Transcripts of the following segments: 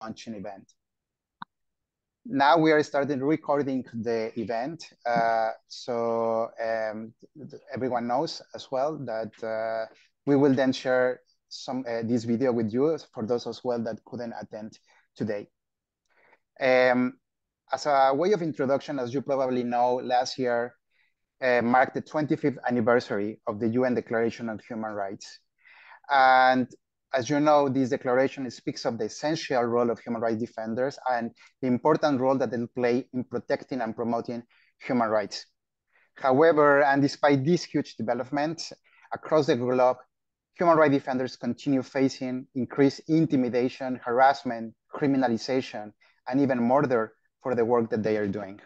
launching event. Now we are starting recording the event, uh, so um, everyone knows as well that uh, we will then share some uh, this video with you for those as well that couldn't attend today. Um, as a way of introduction, as you probably know, last year uh, marked the 25th anniversary of the UN Declaration on Human Rights. And as you know, this declaration speaks of the essential role of human rights defenders and the important role that they play in protecting and promoting human rights. However, and despite these huge developments across the globe, human rights defenders continue facing increased intimidation, harassment, criminalization, and even murder for the work that they are doing.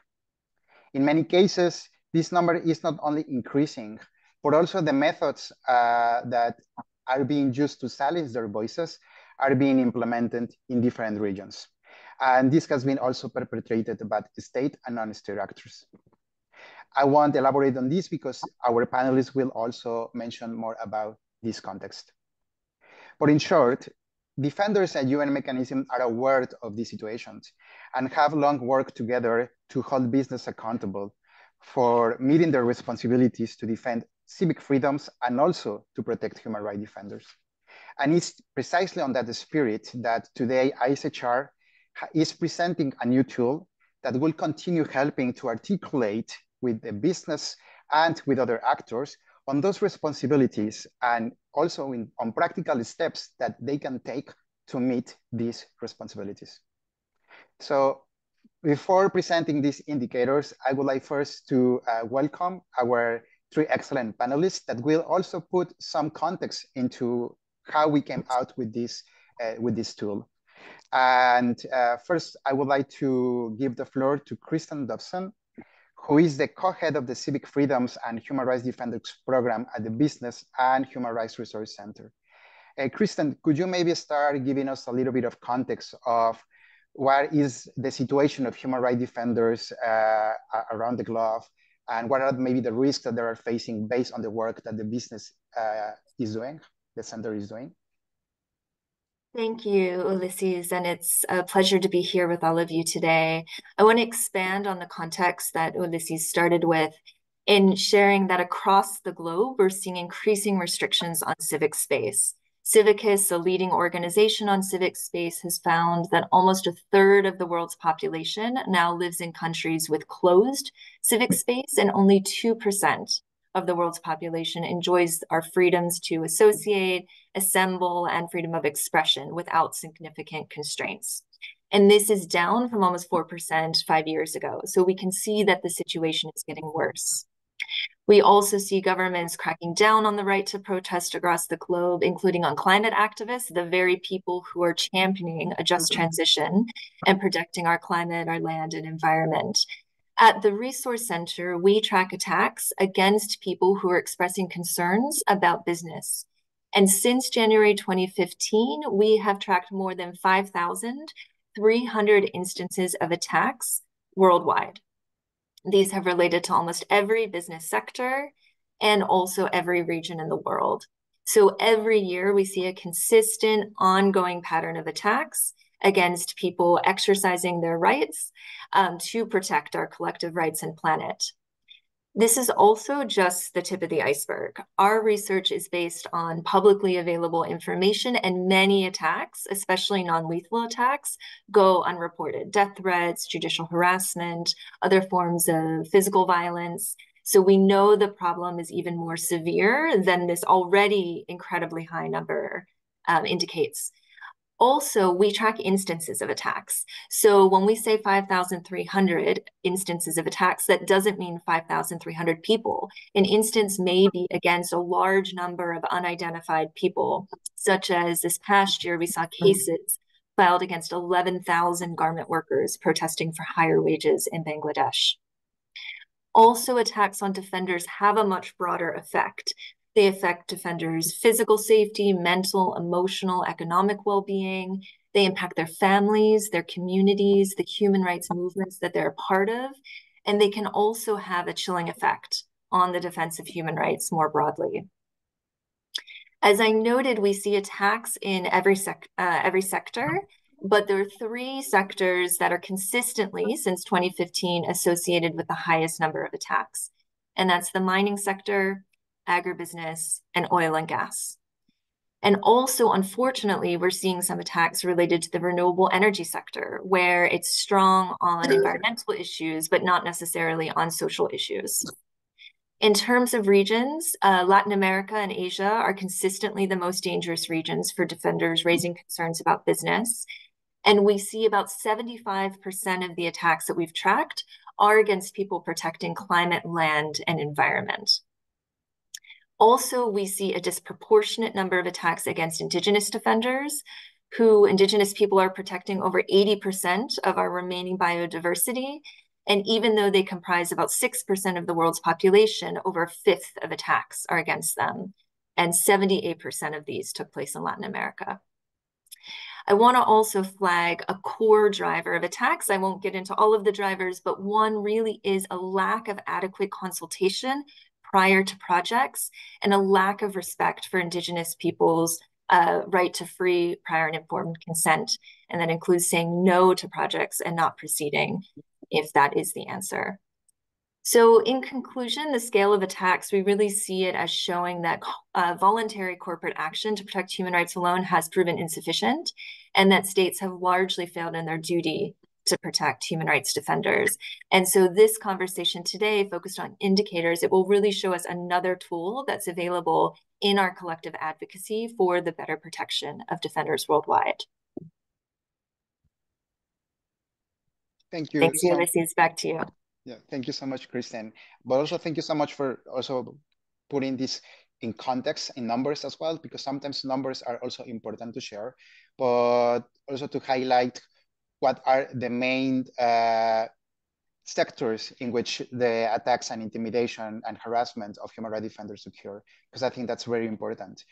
In many cases, this number is not only increasing, but also the methods uh, that are being used to silence their voices are being implemented in different regions. And this has been also perpetrated by state and non-state actors. I won't elaborate on this because our panelists will also mention more about this context. But in short, defenders and UN mechanisms are aware of these situations and have long worked together to hold business accountable for meeting their responsibilities to defend civic freedoms and also to protect human rights defenders. And it's precisely on that spirit that today ISHR is presenting a new tool that will continue helping to articulate with the business and with other actors on those responsibilities and also in, on practical steps that they can take to meet these responsibilities. So before presenting these indicators, I would like first to uh, welcome our three excellent panelists that will also put some context into how we came out with this, uh, with this tool. And uh, first, I would like to give the floor to Christen Dobson, who is the co-head of the Civic Freedoms and Human Rights Defenders Program at the Business and Human Rights Resource Center. Uh, Christen, could you maybe start giving us a little bit of context of what is the situation of human rights defenders uh, around the globe, and what are maybe the risks that they are facing based on the work that the business uh, is doing, the center is doing? Thank you, Ulysses, and it's a pleasure to be here with all of you today. I want to expand on the context that Ulysses started with in sharing that across the globe, we're seeing increasing restrictions on civic space. Civicus, a leading organization on civic space, has found that almost a third of the world's population now lives in countries with closed civic space, and only 2% of the world's population enjoys our freedoms to associate, assemble, and freedom of expression without significant constraints. And this is down from almost 4% five years ago. So we can see that the situation is getting worse. We also see governments cracking down on the right to protest across the globe, including on climate activists, the very people who are championing a just mm-hmm. transition and protecting our climate, our land, and environment. At the Resource Center, we track attacks against people who are expressing concerns about business. And since January 2015, we have tracked more than 5,300 instances of attacks worldwide. These have related to almost every business sector and also every region in the world. So every year we see a consistent ongoing pattern of attacks against people exercising their rights um, to protect our collective rights and planet. This is also just the tip of the iceberg. Our research is based on publicly available information, and many attacks, especially non lethal attacks, go unreported. Death threats, judicial harassment, other forms of physical violence. So we know the problem is even more severe than this already incredibly high number um, indicates. Also, we track instances of attacks. So when we say 5,300 instances of attacks, that doesn't mean 5,300 people. An instance may be against a large number of unidentified people, such as this past year, we saw cases filed against 11,000 garment workers protesting for higher wages in Bangladesh. Also, attacks on defenders have a much broader effect. They affect defenders' physical safety, mental, emotional, economic well being. They impact their families, their communities, the human rights movements that they're a part of. And they can also have a chilling effect on the defense of human rights more broadly. As I noted, we see attacks in every, sec- uh, every sector but there are three sectors that are consistently since 2015 associated with the highest number of attacks, and that's the mining sector, agribusiness, and oil and gas. And also, unfortunately, we're seeing some attacks related to the renewable energy sector, where it's strong on environmental issues, but not necessarily on social issues. In terms of regions, uh, Latin America and Asia are consistently the most dangerous regions for defenders raising concerns about business. And we see about 75% of the attacks that we've tracked are against people protecting climate, land, and environment. Also, we see a disproportionate number of attacks against Indigenous defenders, who Indigenous people are protecting over 80% of our remaining biodiversity. And even though they comprise about 6% of the world's population, over a fifth of attacks are against them. And 78% of these took place in Latin America. I want to also flag a core driver of attacks. I won't get into all of the drivers, but one really is a lack of adequate consultation prior to projects and a lack of respect for Indigenous peoples' uh, right to free, prior, and informed consent. And that includes saying no to projects and not proceeding if that is the answer. So in conclusion, the scale of attacks, we really see it as showing that uh, voluntary corporate action to protect human rights alone has proven insufficient and that states have largely failed in their duty to protect human rights defenders. And so this conversation today focused on indicators, it will really show us another tool that's available in our collective advocacy for the better protection of defenders worldwide. Thank you. Thanks, Ulysses. Back to you. Yeah, thank you so much, Christen. But also thank you so much for also putting this in context in numbers as well, because sometimes numbers are also important to share, but also to highlight what are the main uh, sectors in which the attacks and intimidation and harassment of human rights defenders occur, because I think that's very important.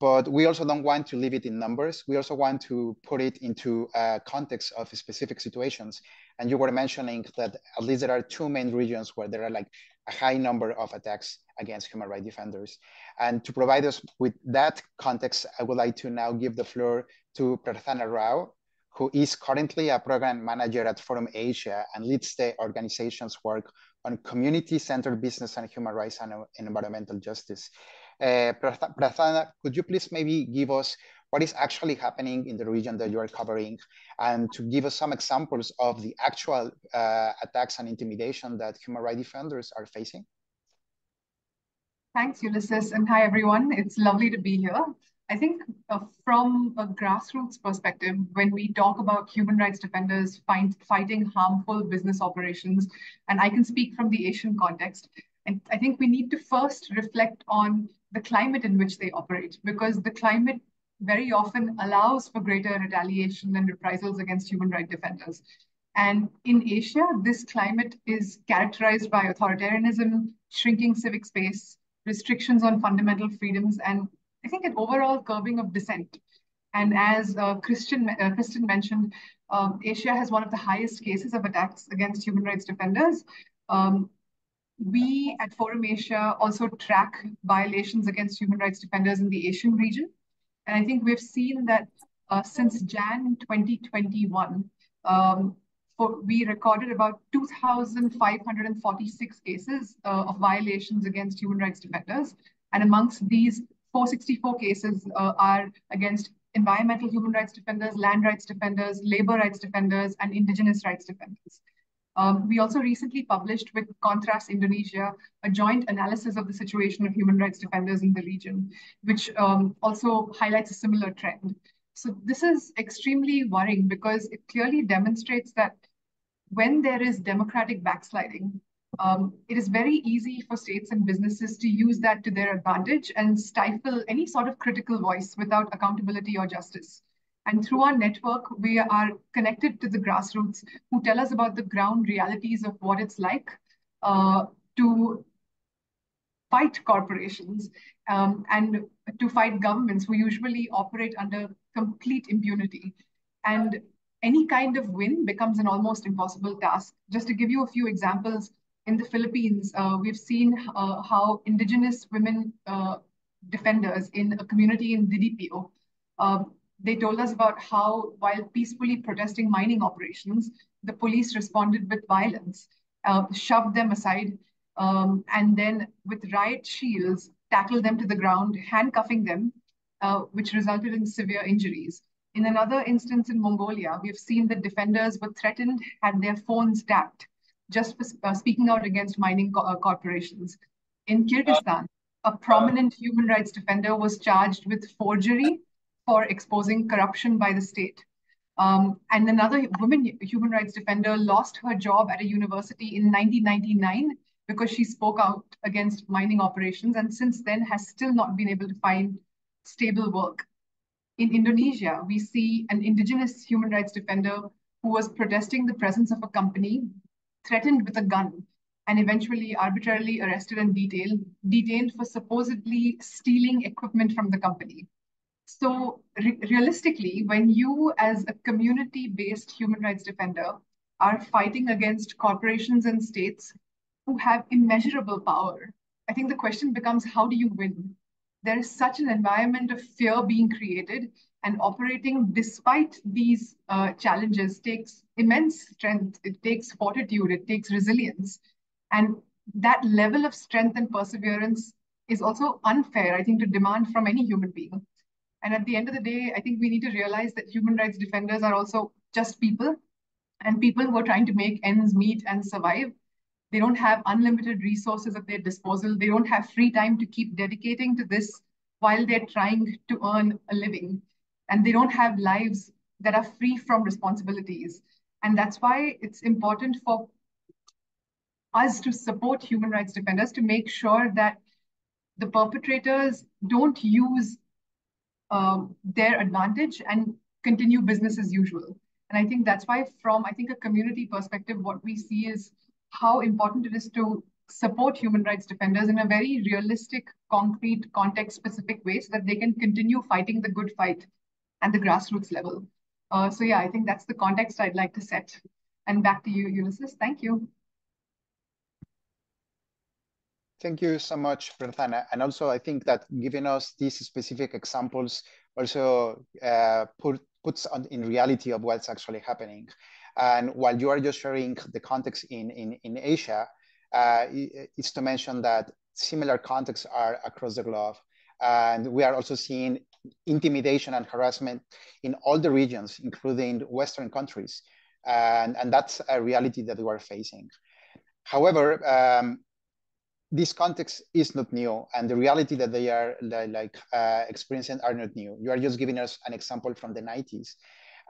But we also don't want to leave it in numbers. We also want to put it into a context of specific situations. And you were mentioning that at least there are two main regions where there are like a high number of attacks against human rights defenders. And to provide us with that context, I would like to now give the floor to Prathana Rao, who is currently a program manager at Forum Asia and leads the organization's work on community-centered business and human rights and environmental justice. Uh, Prathana, could you please maybe give us what is actually happening in the region that you are covering and to give us some examples of the actual uh, attacks and intimidation that human rights defenders are facing? Thanks, Ulysses, and hi, everyone. It's lovely to be here. I think uh, from a grassroots perspective, when we talk about human rights defenders find, fighting harmful business operations, and I can speak from the Asian context, and I think we need to first reflect on the climate in which they operate, because the climate very often allows for greater retaliation and reprisals against human rights defenders. And in Asia, this climate is characterized by authoritarianism, shrinking civic space, restrictions on fundamental freedoms, and I think an overall curbing of dissent. And as uh, Christian, uh, mentioned, um, Asia has one of the highest cases of attacks against human rights defenders. Um, we at Forum Asia also track violations against human rights defenders in the Asian region. And I think we've seen that uh, since Jan 2021, um, for, we recorded about 2,546 cases uh, of violations against human rights defenders. And amongst these, 464 cases uh, are against environmental human rights defenders, land rights defenders, labor rights defenders, and indigenous rights defenders. Um, we also recently published with KontraS Indonesia a joint analysis of the situation of human rights defenders in the region, which um, also highlights a similar trend. So this is extremely worrying because it clearly demonstrates that when there is democratic backsliding, um, it is very easy for states and businesses to use that to their advantage and stifle any sort of critical voice without accountability or justice. And through our network, we are connected to the grassroots who tell us about the ground realities of what it's like uh, to fight corporations um, and to fight governments who usually operate under complete impunity. And any kind of win becomes an almost impossible task. Just to give you a few examples, in the Philippines, uh, we've seen uh, how indigenous women uh, defenders in a community in Didipio, uh, they told us about how, while peacefully protesting mining operations, the police responded with violence, uh, shoved them aside, um, and then with riot shields, tackled them to the ground, handcuffing them, uh, which resulted in severe injuries. In another instance in Mongolia, we have seen that defenders were threatened, had their phones tapped, just uh, speaking out against mining co uh, corporations. In Kyrgyzstan, a prominent human rights defender was charged with forgery for exposing corruption by the state. Um, and another woman human rights defender lost her job at a university in 1999 because she spoke out against mining operations and since then has still not been able to find stable work. In Indonesia, we see an indigenous human rights defender who was protesting the presence of a company threatened with a gun and eventually arbitrarily arrested and detained, detained for supposedly stealing equipment from the company. So re realistically, when you as a community-based human rights defender are fighting against corporations and states who have immeasurable power, I think the question becomes, how do you win? There is such an environment of fear being created and operating despite these uh, challenges takes immense strength. It takes fortitude, it takes resilience. And that level of strength and perseverance is also unfair, I think, to demand from any human being. And at the end of the day, I think we need to realize that human rights defenders are also just people and people who are trying to make ends meet and survive. They don't have unlimited resources at their disposal. They don't have free time to keep dedicating to this while they're trying to earn a living. And they don't have lives that are free from responsibilities. And that's why it's important for us to support human rights defenders to make sure that the perpetrators don't use um, their advantage and continue business as usual. And I think that's why from, I think, a community perspective, what we see is how important it is to support human rights defenders in a very realistic, concrete, context-specific way so that they can continue fighting the good fight at the grassroots level. Uh, so yeah, I think that's the context I'd like to set. And back to you, Ulysses. Thank you. Thank you so much, Prathana. And also, I think that giving us these specific examples also uh, put, puts on in reality of what's actually happening. And while you are just sharing the context in, in, in Asia, uh, it's to mention that similar contexts are across the globe. And we are also seeing intimidation and harassment in all the regions, including Western countries. And, and that's a reality that we are facing. However, um, this context is not new and the reality that they are like uh, experiencing are not new. You are just giving us an example from the 90s.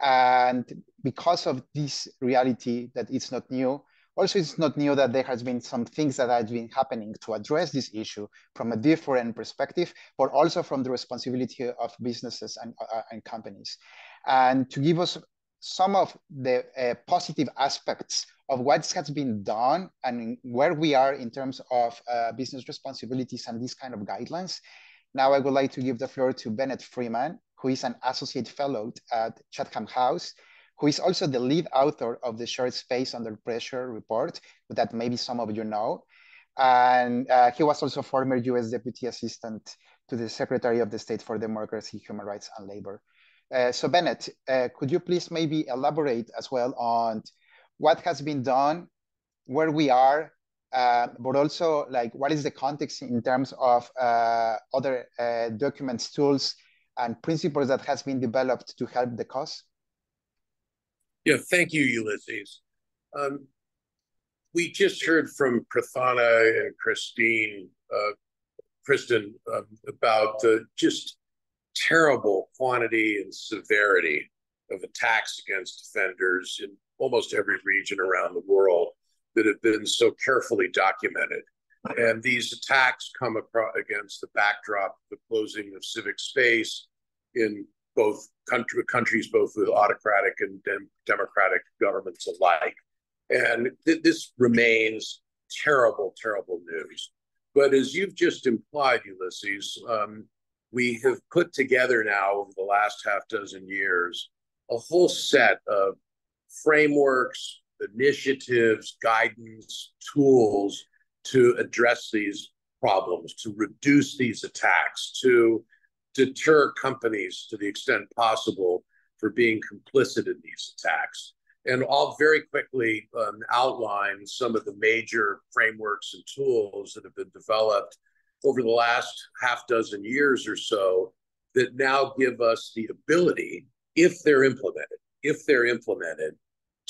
And because of this reality that it's not new, also it's not new that there has been some things that have been happening to address this issue from a different perspective, but also from the responsibility of businesses and, uh, and companies. And to give us some of the uh, positive aspects of what has been done and where we are in terms of uh, business responsibilities and these kind of guidelines. Now I would like to give the floor to Bennett Freeman, who is an associate fellow at Chatham House, who is also the lead author of the Shared Space Under Pressure report that maybe some of you know. And uh, he was also former US Deputy Assistant to the Secretary of the State for Democracy, Human Rights and Labor. Uh, so Bennett, uh, could you please maybe elaborate as well on what has been done, where we are, uh, but also like what is the context in terms of uh, other uh, documents, tools, and principles that has been developed to help the cause? Yeah, thank you, Ulysses. Um, we just heard from Prathana and Christine, uh, Christen, uh, about the just terrible quantity and severity of attacks against defenders in almost every region around the world that have been so carefully documented. And these attacks come across against the backdrop of the closing of civic space in both country, countries, both with autocratic and dem democratic governments alike. And th this remains terrible, terrible news. But as you've just implied, Ulysses, um, we have put together now over the last half dozen years a whole set of frameworks, initiatives, guidance, tools to address these problems, to reduce these attacks, to deter companies to the extent possible for being complicit in these attacks. And I'll very quickly um, outline some of the major frameworks and tools that have been developed over the last half dozen years or so that now give us the ability, if they're implemented, if they're implemented,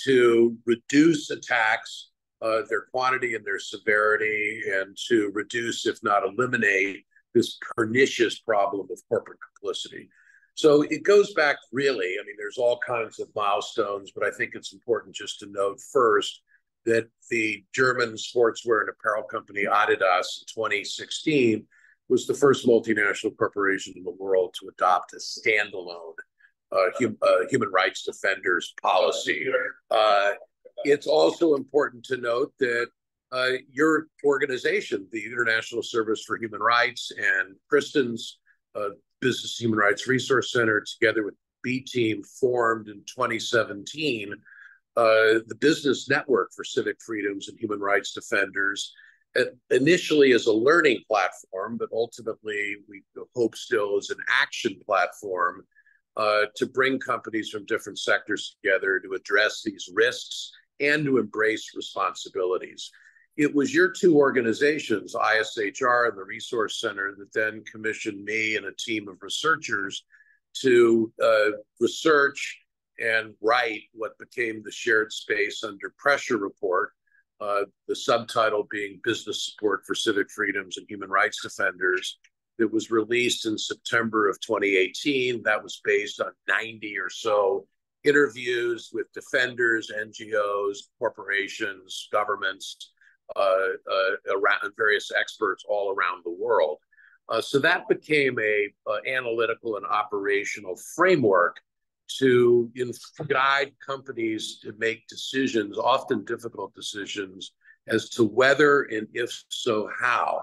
to reduce attacks, uh, their quantity and their severity, and to reduce, if not eliminate, this pernicious problem of corporate complicity. So it goes back really, I mean, there's all kinds of milestones, but I think it's important just to note first that the German sportswear and apparel company Adidas in 2016 was the first multinational corporation in the world to adopt a standalone uh, hum, uh, human rights defenders policy. Uh, it's also important to note that uh, your organization, the International Service for Human Rights, and Christen's uh, Business Human Rights Resource Center, together with B Team, formed in 2017 uh, the Business Network for Civic Freedoms and Human Rights Defenders. Initially as a learning platform, but ultimately we hope still as an action platform uh, to bring companies from different sectors together to address these risks and to embrace responsibilities. It was your two organizations, ISHR and the Resource Center, that then commissioned me and a team of researchers to uh, research and write what became the Shared Space Under Pressure report, uh, the subtitle being Business Support for Civic Freedoms and Human Rights Defenders. That was released in September of 2018. That was based on 90 or so interviews with defenders, NGOs, corporations, governments, around various experts all around the world. Uh, so that became a uh, analytical and operational framework to guide companies to make decisions, often difficult decisions, as to whether and if so how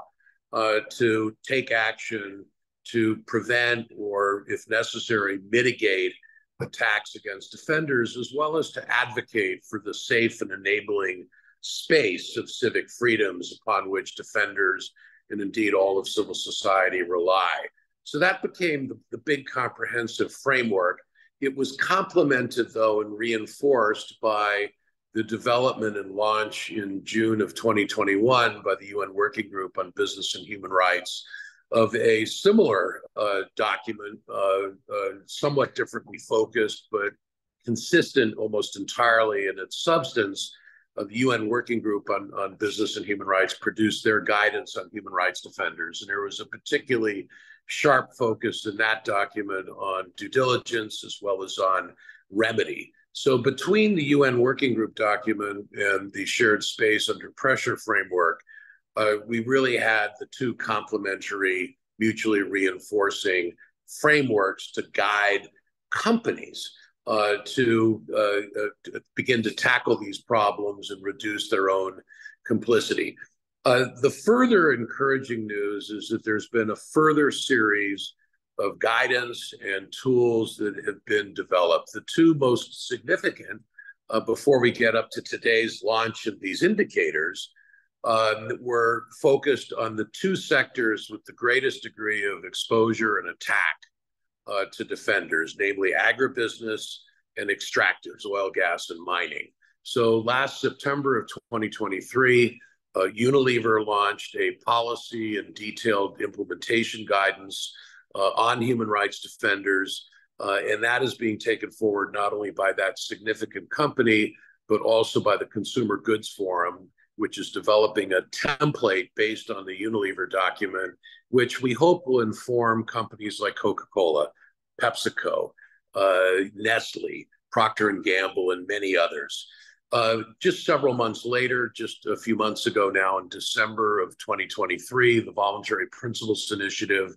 uh, to take action to prevent or, if necessary, mitigate attacks against defenders, as well as to advocate for the safe and enabling space of civic freedoms upon which defenders and indeed all of civil society rely. So that became the, the big comprehensive framework. It was complemented, though, and reinforced by the development and launch in June of 2021 by the UN Working Group on Business and Human Rights of a similar uh, document, uh, uh, somewhat differently focused, but consistent almost entirely in its substance the UN Working Group on, on Business and Human Rights produced their guidance on human rights defenders. And there was a particularly sharp focus in that document on due diligence as well as on remedy. So between the UN Working Group document and the Shared Space Under Pressure framework, uh, we really had the two complementary, mutually reinforcing frameworks to guide companies uh, to, uh, uh, begin to tackle these problems and reduce their own complicity. Uh, the further encouraging news is that there's been a further series of guidance and tools that have been developed. The two most significant, uh, before we get up to today's launch of these indicators, um, were focused on the two sectors with the greatest degree of exposure and attack uh, to defenders, namely agribusiness and extractives, oil, gas, and mining. So last September of 2023, uh, Unilever launched a policy and detailed implementation guidance uh, on human rights defenders. Uh, and that is being taken forward not only by that significant company, but also by the Consumer Goods Forum, which is developing a template based on the Unilever document, which we hope will inform companies like Coca-Cola, PepsiCo, uh, Nestle, Procter and Gamble, and many others. Uh, just several months later, just a few months ago now, in December of 2023, the Voluntary Principles Initiative,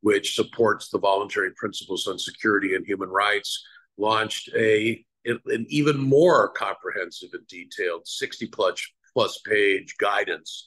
which supports the voluntary principles on security and human rights, launched a an even more comprehensive and detailed 60 plus, plus page guidance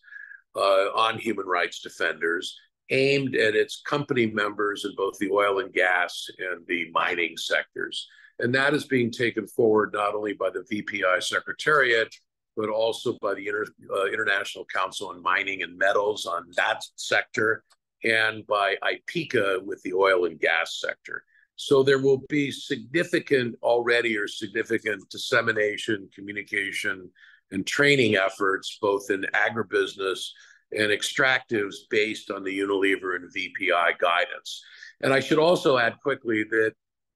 uh, on human rights defenders aimed at its company members in both the oil and gas and the mining sectors. And that is being taken forward not only by the VPI Secretariat, but also by the Inter, uh, International Council on Mining and Metals on that sector, and by IPIECA with the oil and gas sector. So there will be significant already or significant dissemination, communication, and training efforts, both in agribusiness and extractives based on the Unilever and VPI guidance. And I should also add quickly that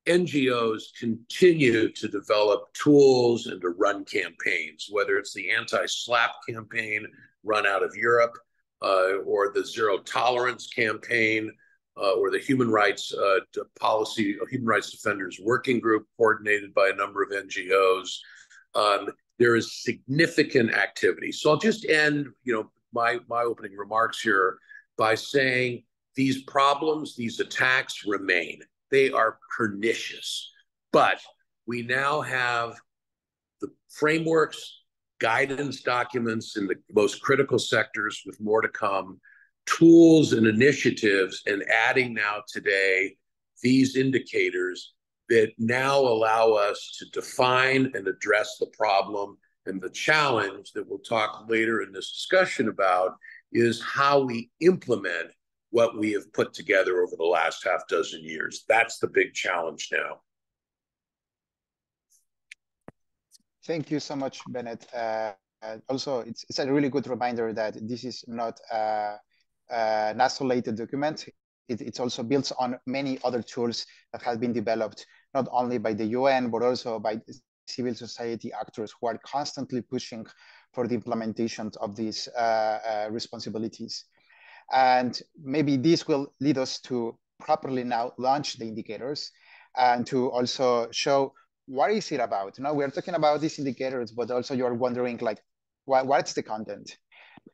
NGOs continue to develop tools and to run campaigns, whether it's the anti SLAPP campaign run out of Europe, uh, or the zero tolerance campaign, uh, or the human rights uh, policy, human rights defenders working group coordinated by a number of NGOs. Um, there is significant activity. So I'll just end, you know, my my opening remarks here by saying these problems, these attacks remain. They are pernicious, but we now have the frameworks, guidance documents in the most critical sectors with more to come, tools and initiatives, and adding now today these indicators that now allow us to define and address the problem. And the challenge that we'll talk later in this discussion about is how we implement what we have put together over the last half dozen years. That's the big challenge now. Thank you so much, Bennett. Uh, also, it's, it's a really good reminder that this is not uh, uh, an isolated document. It, it's also built on many other tools that have been developed, not only by the UN, but also by civil society actors who are constantly pushing for the implementation of these uh, uh, responsibilities. And maybe this will lead us to properly now launch the indicators and to also show what is it about? Now we're talking about these indicators, but also you're wondering like, what, what's the content?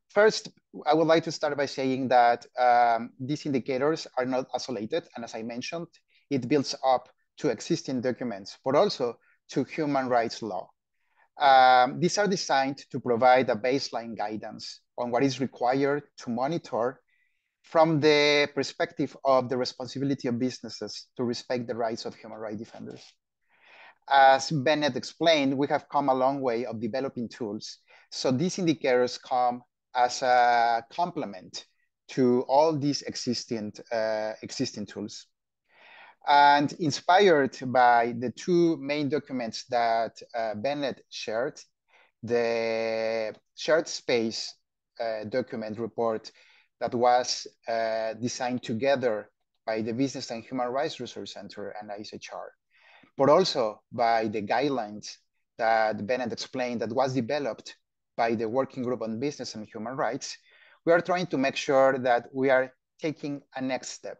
First, I would like to start by saying that um, these indicators are not isolated. And as I mentioned, it builds up to existing documents, but also to human rights law. Um, these are designed to provide a baseline guidance on what is required to monitor from the perspective of the responsibility of businesses to respect the rights of human rights defenders. As Bennett explained, we have come a long way of developing tools. So these indicators come as a complement to all these existing, uh, existing tools. And inspired by the two main documents that uh, Bennett shared, the shared space uh, document report that was uh, designed together by the Business and Human Rights Research Center and ISHR, but also by the guidelines that Bennett explained that was developed by the Working Group on Business and Human Rights, we are trying to make sure that we are taking a next step.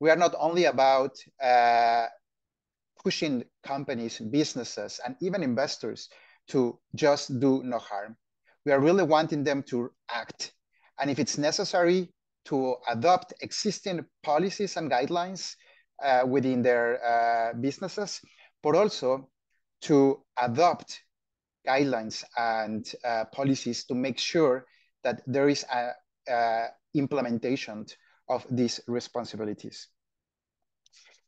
We are not only about uh, pushing companies, businesses, and even investors to just do no harm. We are really wanting them to act. And if it's necessary to adopt existing policies and guidelines uh, within their uh, businesses, but also to adopt guidelines and uh, policies to make sure that there is a, a implementation of these responsibilities.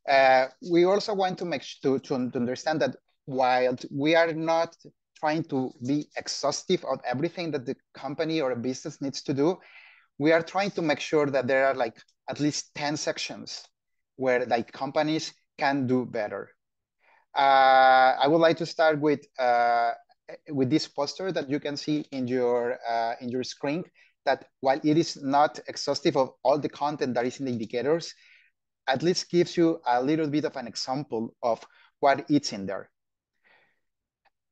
Uh, we also want to make to, to, understand that while we are not trying to be exhaustive of everything that the company or a business needs to do, we are trying to make sure that there are like at least 10 sections where like companies can do better. Uh, I would like to start with uh, with this poster that you can see in your uh, in your screen. That while it is not exhaustive of all the content that is in the indicators, at least gives you a little bit of an example of what it's in there.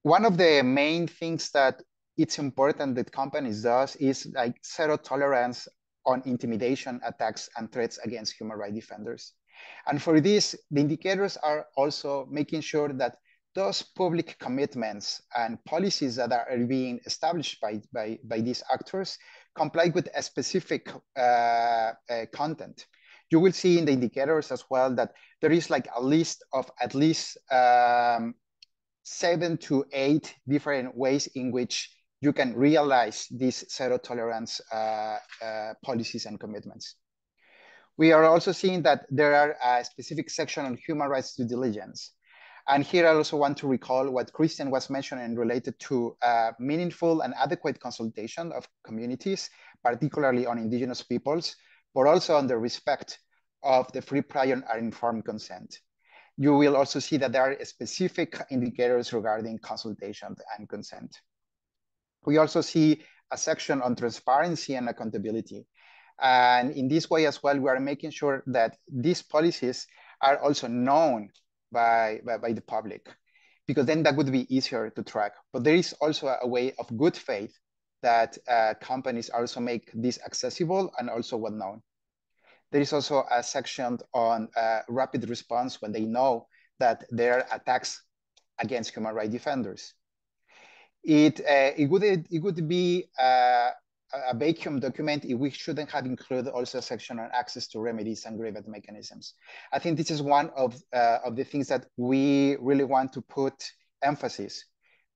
One of the main things that it's important that companies does is like zero tolerance on intimidation, attacks, and threats against human rights defenders. And for this, the indicators are also making sure that those public commitments and policies that are being established by, by, by these actors comply with a specific uh, uh, content. You will see in the indicators as well that there is like a list of at least um, seven to eight different ways in which you can realize these zero tolerance uh, uh, policies and commitments. We are also seeing that there are a specific section on human rights due diligence. And here I also want to recall what Christian was mentioning related to uh, meaningful and adequate consultation of communities, particularly on indigenous peoples, but also on the respect of the free, prior, and informed consent. You will also see that there are specific indicators regarding consultation and consent. We also see a section on transparency and accountability. And in this way as well, we are making sure that these policies are also known by, by, by the public, because then that would be easier to track. But there is also a way of good faith that uh, companies also make this accessible and also well known. There is also a section on uh, rapid response when they know that there are attacks against human rights defenders. It, uh, it, would, it would be uh, a vacuum document if we shouldn't have included also a section on access to remedies and grievance mechanisms. I think this is one of, uh, of the things that we really want to put emphasis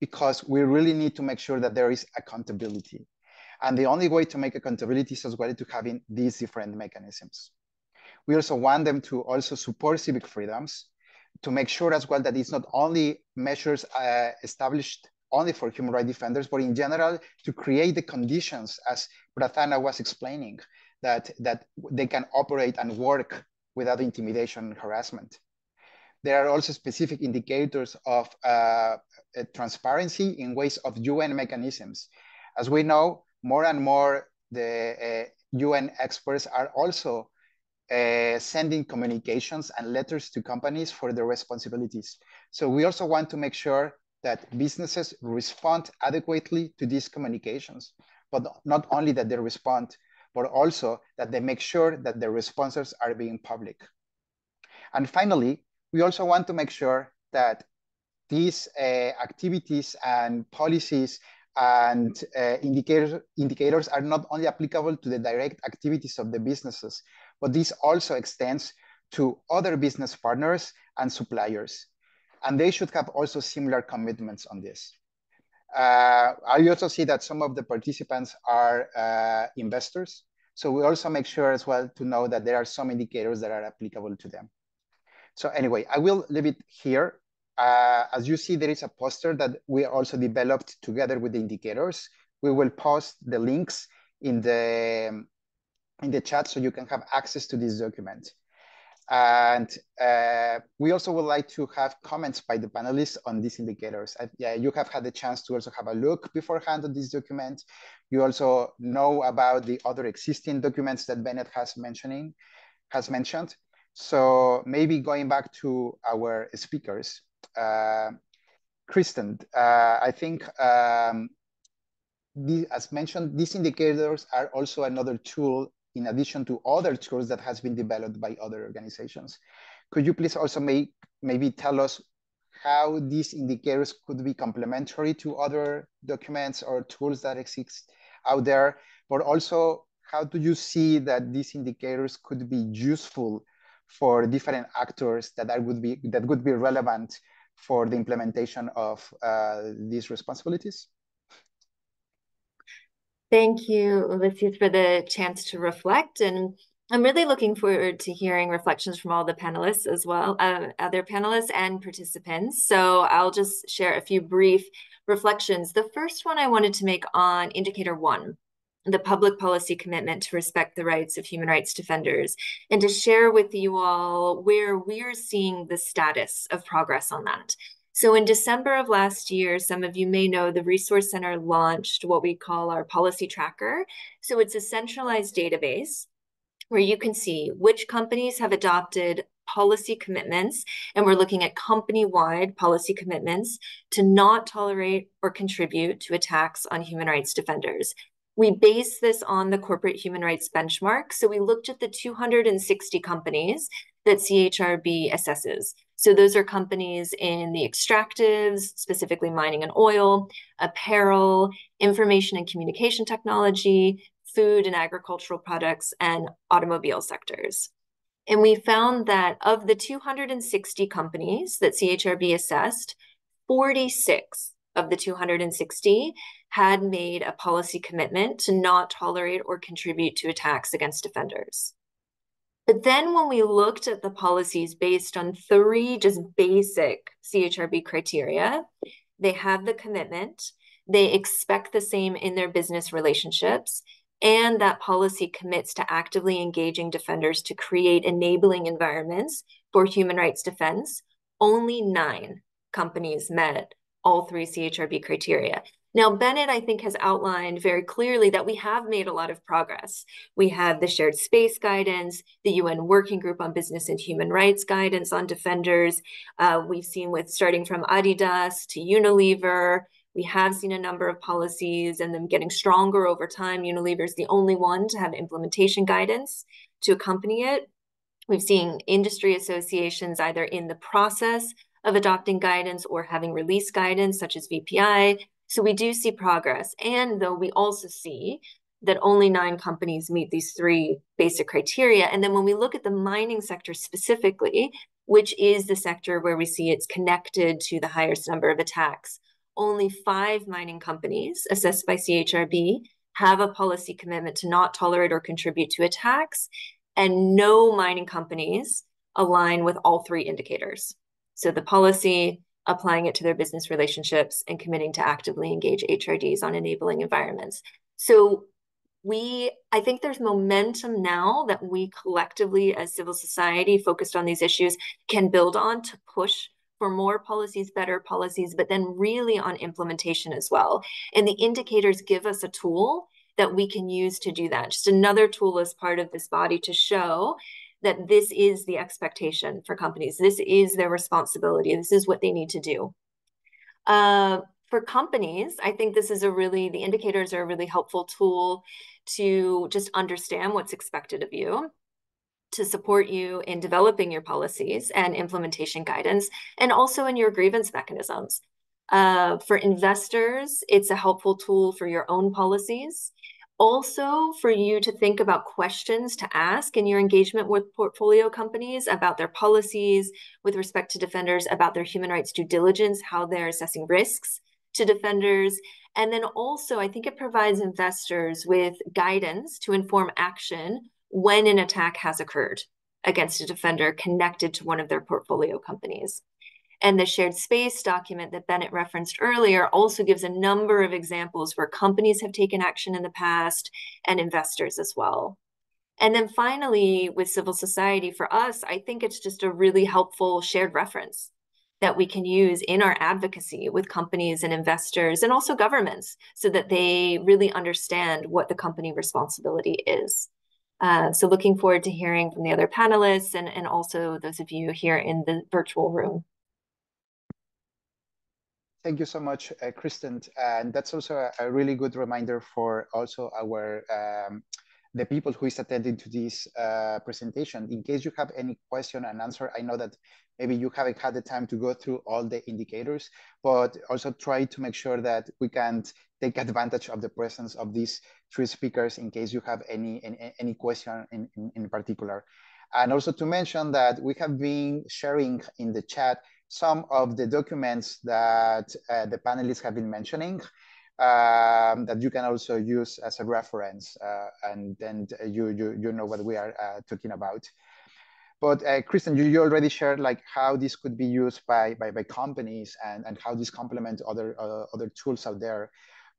because we really need to make sure that there is accountability. And the only way to make accountability is as well to having these different mechanisms. We also want them to also support civic freedoms to make sure as well that it's not only measures uh, established only for human rights defenders, but in general to create the conditions, as Prathana was explaining, that, that they can operate and work without intimidation and harassment. There are also specific indicators of uh, transparency in ways of UN mechanisms. As we know, more and more the uh, UN experts are also uh, sending communications and letters to companies for their responsibilities. So we also want to make sure that businesses respond adequately to these communications, but not only that they respond, but also that they make sure that their responses are being public. And finally, we also want to make sure that these uh, activities and policies and uh, indicators, indicators are not only applicable to the direct activities of the businesses, but this also extends to other business partners and suppliers and they should have also similar commitments on this. Uh, I also see that some of the participants are uh, investors. So we also make sure as well to know that there are some indicators that are applicable to them. So anyway, I will leave it here. Uh, as you see, there is a poster that we also developed together with the indicators. We will post the links in the, in the chat so you can have access to this document. And uh, we also would like to have comments by the panelists on these indicators. Uh, yeah, you have had the chance to also have a look beforehand on this document. You also know about the other existing documents that Bennett has mentioning, has mentioned. So maybe going back to our speakers, uh, Christen, uh, I think um, the, as mentioned, these indicators are also another tool in addition to other tools that has been developed by other organizations. Could you please also make, maybe tell us how these indicators could be complementary to other documents or tools that exist out there, but also how do you see that these indicators could be useful for different actors that are, would be that would be relevant for the implementation of uh, these responsibilities? Thank you, Ulysses, for the chance to reflect. And I'm really looking forward to hearing reflections from all the panelists as well, uh, other panelists and participants. So I'll just share a few brief reflections. The first one I wanted to make on indicator one, the public policy commitment to respect the rights of human rights defenders, and to share with you all where we're seeing the status of progress on that. So in December of last year, some of you may know the Resource Center launched what we call our policy tracker. So it's a centralized database where you can see which companies have adopted policy commitments, and we're looking at company-wide policy commitments to not tolerate or contribute to attacks on human rights defenders. We base this on the corporate human rights benchmark. So we looked at the 260 companies that CHRB assesses. So those are companies in the extractives, specifically mining and oil, apparel, information and communication technology, food and agricultural products, and automobile sectors. And we found that of the 260 companies that CHRB assessed, 46 of the 260 had made a policy commitment to not tolerate or contribute to attacks against defenders. But then when we looked at the policies based on three just basic CHRB criteria, they have the commitment, they expect the same in their business relationships, and that policy commits to actively engaging defenders to create enabling environments for human rights defense, only nine companies met all three CHRB criteria. Now, Bennett, I think, has outlined very clearly that we have made a lot of progress. We have the shared space guidance, the UN Working Group on Business and Human Rights guidance on defenders. Uh, we've seen with starting from Adidas to Unilever. We have seen a number of policies and them getting stronger over time. Unilever is the only one to have implementation guidance to accompany it. We've seen industry associations either in the process of adopting guidance or having released guidance, such as VPI. So we do see progress. And though we also see that only nine companies meet these three basic criteria. And then when we look at the mining sector specifically, which is the sector where we see it's connected to the highest number of attacks, only five mining companies assessed by CHRB have a policy commitment to not tolerate or contribute to attacks, and no mining companies align with all three indicators. So the policy, applying it to their business relationships and committing to actively engage HRDs on enabling environments. So we i think there's momentum now that we collectively as civil society focused on these issues can build on to push for more policies better policies but then really on implementation as well and the indicators give us a tool that we can use to do that just another tool as part of this body to show that this is the expectation for companies. This is their responsibility. This is what they need to do. Uh, for companies, I think this is a really, the indicators are a really helpful tool to just understand what's expected of you, to support you in developing your policies and implementation guidance, and also in your grievance mechanisms. Uh, for investors, it's a helpful tool for your own policies also for you to think about questions to ask in your engagement with portfolio companies about their policies with respect to defenders, about their human rights due diligence, how they're assessing risks to defenders. And then also, I think it provides investors with guidance to inform action when an attack has occurred against a defender connected to one of their portfolio companies. And the shared space document that Bennett referenced earlier also gives a number of examples where companies have taken action in the past and investors as well. And then finally, with civil society, for us, I think it's just a really helpful shared reference that we can use in our advocacy with companies and investors and also governments so that they really understand what the company responsibility is. Uh, so looking forward to hearing from the other panelists and, and also those of you here in the virtual room. Thank you so much, uh, Christen. And that's also a, a, really good reminder for also our um, the people who is attending to this uh, presentation. In case you have any question and answer, I know that maybe you haven't had the time to go through all the indicators, but also try to make sure that we can take advantage of the presence of these three speakers in case you have any any, any question in, in, in particular. And also to mention that we have been sharing in the chat some of the documents that uh, the panelists have been mentioning um, that you can also use as a reference uh, and then you, you, you know what we are uh, talking about. But uh, Christen, you, you already shared like how this could be used by, by, by companies and, and how this complement other, uh, other tools out there.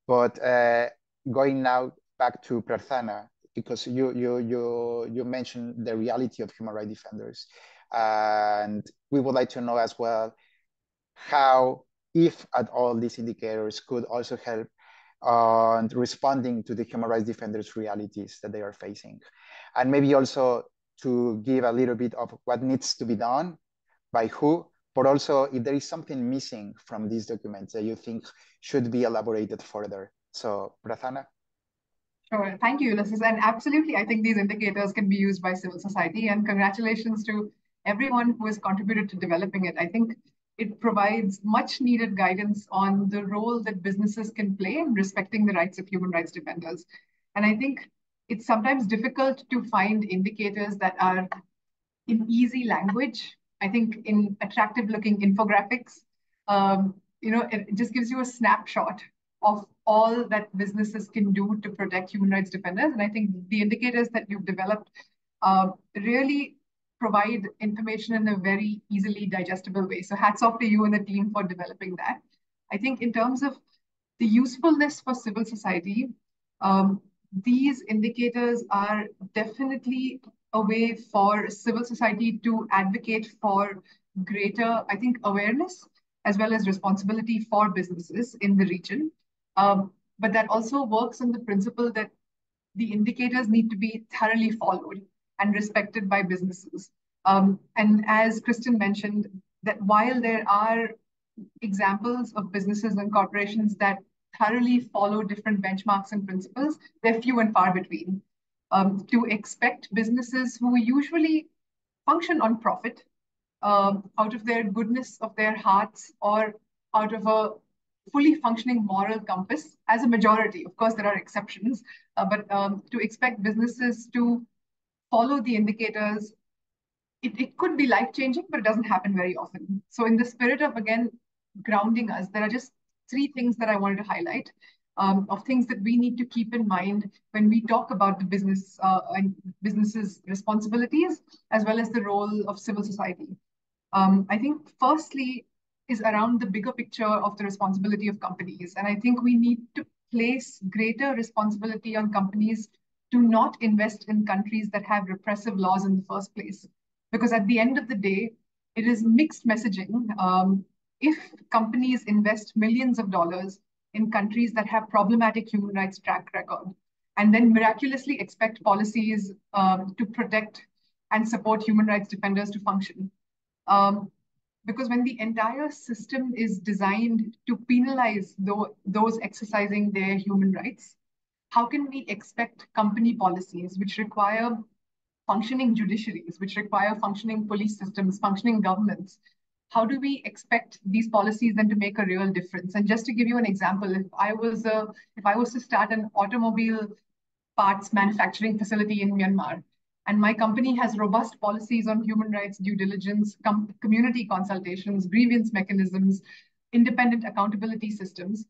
But uh, going now back to Prarthana, because you, you, you, you mentioned the reality of human rights defenders. And we would like to know as well how, if at all, these indicators could also help on responding to the human rights defenders' realities that they are facing. And maybe also to give a little bit of what needs to be done by who, but also if there is something missing from these documents that you think should be elaborated further. So, Prathana? Sure. Thank you, Ulysses. And absolutely, I think these indicators can be used by civil society. And congratulations to everyone who has contributed to developing it. I think it provides much needed guidance on the role that businesses can play in respecting the rights of human rights defenders. And I think it's sometimes difficult to find indicators that are in easy language. I think in attractive looking infographics, um, you know, it just gives you a snapshot of all that businesses can do to protect human rights defenders. And I think the indicators that you've developed uh, really provide information in a very easily digestible way. So hats off to you and the team for developing that. I think in terms of the usefulness for civil society, um, these indicators are definitely a way for civil society to advocate for greater, I think, awareness as well as responsibility for businesses in the region. Um, but that also works on the principle that the indicators need to be thoroughly followed and respected by businesses. Um, and as Christen mentioned, that while there are examples of businesses and corporations that thoroughly follow different benchmarks and principles, they're few and far between. Um, to expect businesses who usually function on profit um, out of their goodness of their hearts or out of a fully functioning moral compass as a majority. Of course, there are exceptions, uh, but um, to expect businesses to follow the indicators, it, it could be life changing, but it doesn't happen very often. So, in the spirit of again grounding us, there are just three things that I wanted to highlight. Um, of things that we need to keep in mind when we talk about the business uh, and businesses' responsibilities, as well as the role of civil society. Um, I think firstly is around the bigger picture of the responsibility of companies. And I think we need to place greater responsibility on companies to not invest in countries that have repressive laws in the first place. Because at the end of the day, it is mixed messaging. Um, if companies invest millions of dollars in countries that have problematic human rights track record, and then miraculously expect policies um, to protect and support human rights defenders to function, um, because when the entire system is designed to penalize those exercising their human rights, how can we expect company policies which require functioning judiciaries, which require functioning police systems, functioning governments? How do we expect these policies then to make a real difference? And just to give you an example, if I was a, if I was to start an automobile parts manufacturing facility in Myanmar, and my company has robust policies on human rights due diligence, com community consultations, grievance mechanisms, independent accountability systems.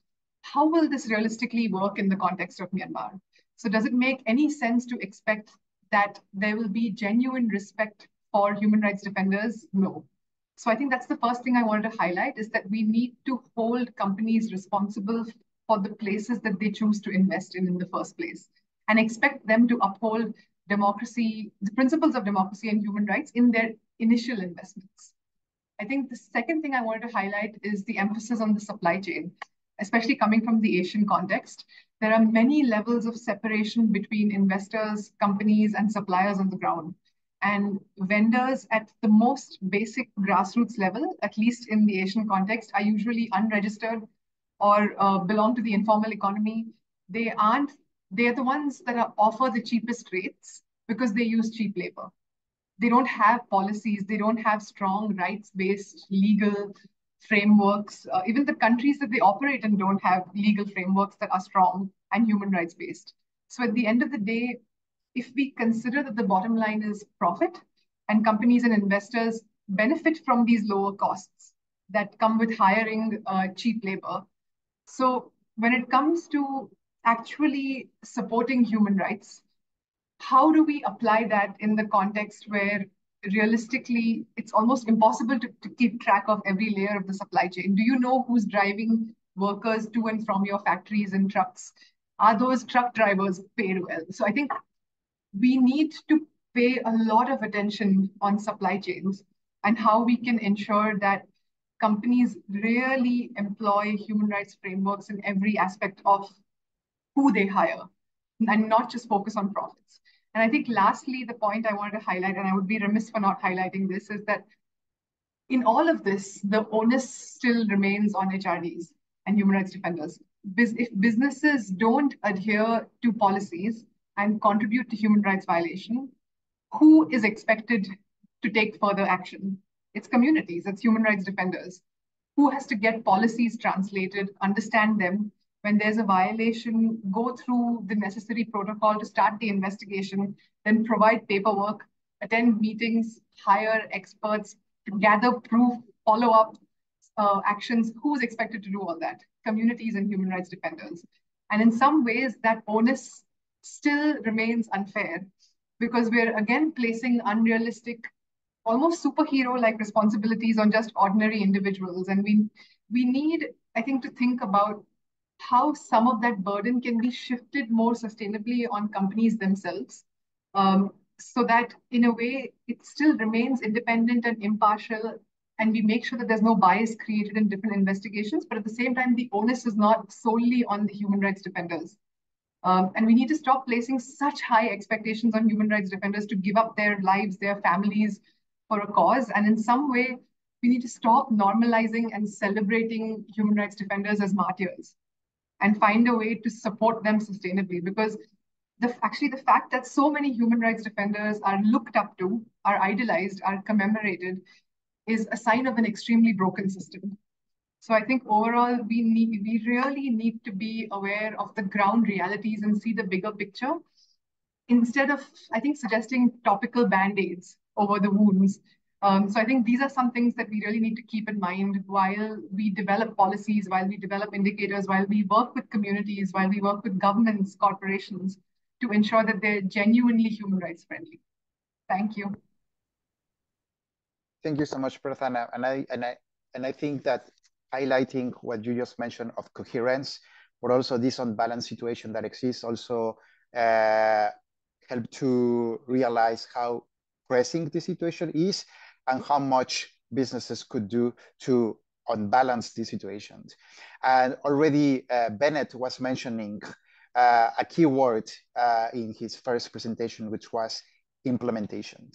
How will this realistically work in the context of Myanmar? So does it make any sense to expect that there will be genuine respect for human rights defenders? No. So I think that's the first thing I wanted to highlight is that we need to hold companies responsible for the places that they choose to invest in in the first place and expect them to uphold democracy, the principles of democracy and human rights in their initial investments. I think the second thing I wanted to highlight is the emphasis on the supply chain, especially coming from the Asian context. There are many levels of separation between investors, companies, and suppliers on the ground. And vendors at the most basic grassroots level, at least in the Asian context, are usually unregistered or uh, belong to the informal economy. They aren't they're the ones that are, offer the cheapest rates because they use cheap labor. They don't have policies, they don't have strong rights-based legal frameworks. Uh, even the countries that they operate in don't have legal frameworks that are strong and human rights-based. So at the end of the day, if we consider that the bottom line is profit and companies and investors benefit from these lower costs that come with hiring uh, cheap labor. So when it comes to actually supporting human rights, how do we apply that in the context where realistically it's almost impossible to, to keep track of every layer of the supply chain? Do you know who's driving workers to and from your factories and trucks? Are those truck drivers paid well? So I think we need to pay a lot of attention on supply chains and how we can ensure that companies really employ human rights frameworks in every aspect of who they hire and not just focus on profits. And I think lastly, the point I wanted to highlight, and I would be remiss for not highlighting this, is that in all of this, the onus still remains on HRDs and human rights defenders. If businesses don't adhere to policies and contribute to human rights violation, who is expected to take further action? It's communities, it's human rights defenders. Who has to get policies translated, understand them, when there's a violation, go through the necessary protocol to start the investigation, then provide paperwork, attend meetings, hire experts, gather proof, follow up uh, actions. Who's expected to do all that? Communities and human rights defenders. And in some ways, that onus still remains unfair because we're again placing unrealistic, almost superhero-like responsibilities on just ordinary individuals. And we, we need, I think, to think about how some of that burden can be shifted more sustainably on companies themselves. Um, so that in a way it still remains independent and impartial and we make sure that there's no bias created in different investigations but at the same time the onus is not solely on the human rights defenders. Um, and we need to stop placing such high expectations on human rights defenders to give up their lives their families for a cause. And in some way we need to stop normalizing and celebrating human rights defenders as martyrs and find a way to support them sustainably because the actually the fact that so many human rights defenders are looked up to, are idolized, are commemorated, is a sign of an extremely broken system. So I think overall we need we really need to be aware of the ground realities and see the bigger picture instead of I think suggesting topical band-aids over the wounds. Um, so I think these are some things that we really need to keep in mind while we develop policies, while we develop indicators, while we work with communities, while we work with governments, corporations, to ensure that they're genuinely human rights friendly. Thank you. Thank you so much, Prathana. And I and I and I think that highlighting what you just mentioned of coherence, but also this unbalanced situation that exists, also uh, help to realize how pressing the situation is and how much businesses could do to unbalance these situations. And already uh, Bennett was mentioning uh, a key word uh, in his first presentation, which was implementation.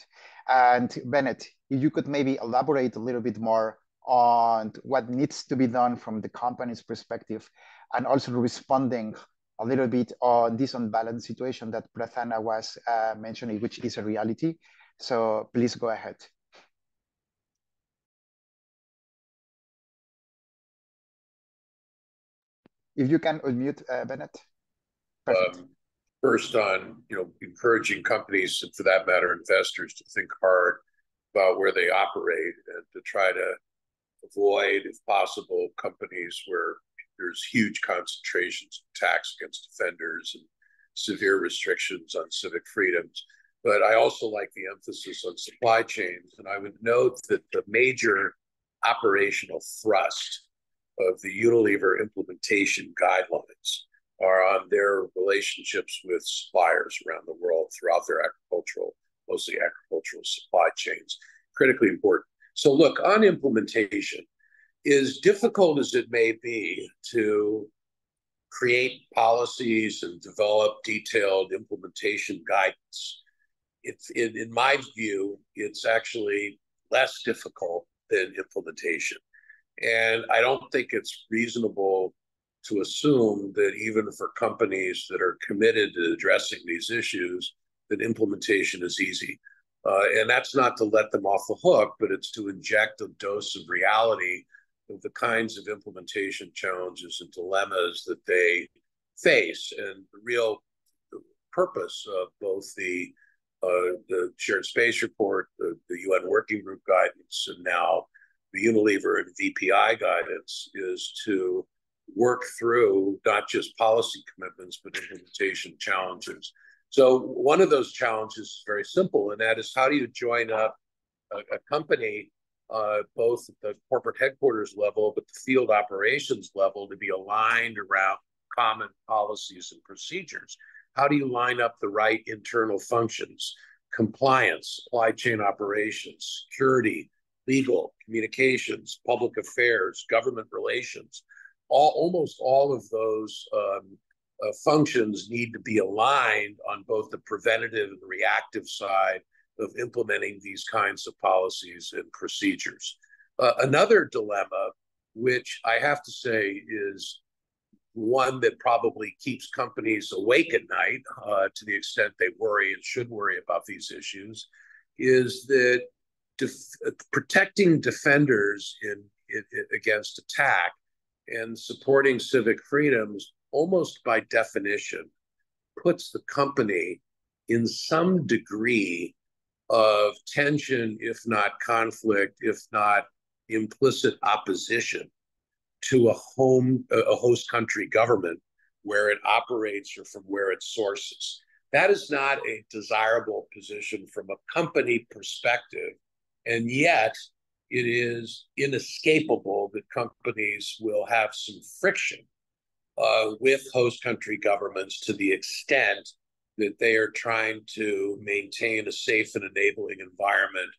And Bennett, you could maybe elaborate a little bit more on what needs to be done from the company's perspective and also responding a little bit on this unbalanced situation that Prathana was uh, mentioning, which is a reality. So please go ahead. If you can unmute, uh, Bennett. Um, first on, you know, encouraging companies and for that matter, investors to think hard about where they operate and to try to avoid, if possible, companies where there's huge concentrations of tax against offenders and severe restrictions on civic freedoms. But I also like the emphasis on supply chains. And I would note that the major operational thrust of the Unilever implementation guidelines are on their relationships with suppliers around the world throughout their agricultural, mostly agricultural supply chains. Critically important. So, look, on implementation, as difficult as it may be to create policies and develop detailed implementation guidance, in, in my view, it's actually less difficult than implementation. And I don't think it's reasonable to assume that even for companies that are committed to addressing these issues, that implementation is easy. Uh, and that's not to let them off the hook, but it's to inject a dose of reality of the kinds of implementation challenges and dilemmas that they face. And the real purpose of both the uh, the shared space report, the, the UN working group guidance, and now Unilever and VPI guidance is to work through not just policy commitments, but implementation challenges. So one of those challenges is very simple, and that is how do you join up a, a company, uh, both at the corporate headquarters level, but the field operations level, to be aligned around common policies and procedures? How do you line up the right internal functions? Compliance, supply chain operations, security, legal, communications, public affairs, government relations all almost all of those um, uh, functions need to be aligned on both the preventative and reactive side of implementing these kinds of policies and procedures. Uh, another dilemma, which I have to say is one that probably keeps companies awake at night uh, to the extent they worry and should worry about these issues, is that def uh, protecting defenders in, in, in, against attack and supporting civic freedoms almost by definition puts the company in some degree of tension, if not conflict, if not implicit opposition to a home, a host country government where it operates or from where it sources. That is not a desirable position from a company perspective. And yet, it is inescapable that companies will have some friction uh, with host country governments to the extent that they are trying to maintain a safe and enabling environment